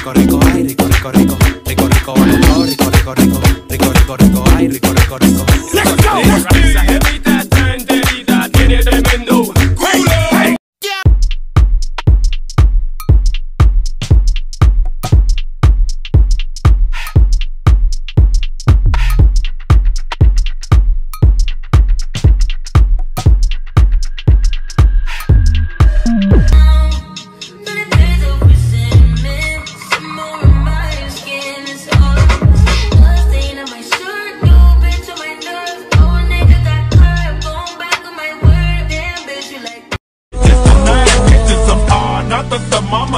rico, rico, ay, rico, rico, rico, rico, rico, rico, rico, rico, rico, rico, rico, rico, ay, rico, rico, rico.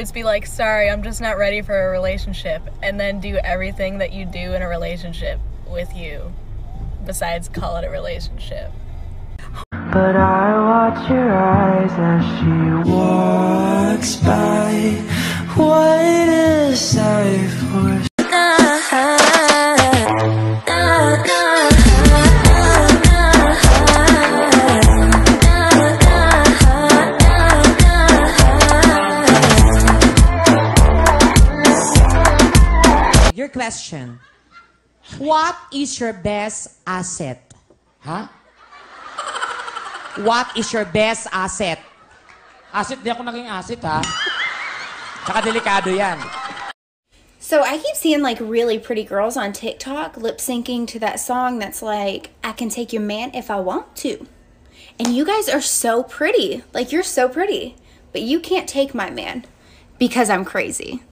dudes be like, sorry, I'm just not ready for a relationship, and then do everything that you do in a relationship with you, besides call it a relationship. But I watch your eyes as she walks by. What a for question. What is your best asset? Ha? What is your best asset? Asset, di ako naging asset, ha? Tsaka delikado yan. So I keep seeing like really pretty girls on TikTok lip syncing to that song that's like, I can take your man if I want to. And you guys are so pretty. Like, you're so pretty. But you can't take my man because I'm crazy.